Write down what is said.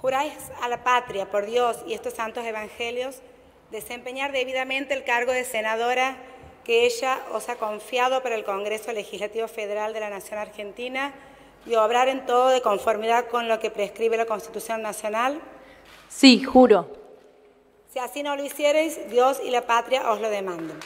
Juráis a la patria, por Dios y estos santos evangelios, desempeñar debidamente el cargo de senadora que ella os ha confiado para el Congreso Legislativo Federal de la Nación Argentina y obrar en todo de conformidad con lo que prescribe la Constitución Nacional? Sí, juro. Si así no lo hiciereis, Dios y la patria os lo demandan.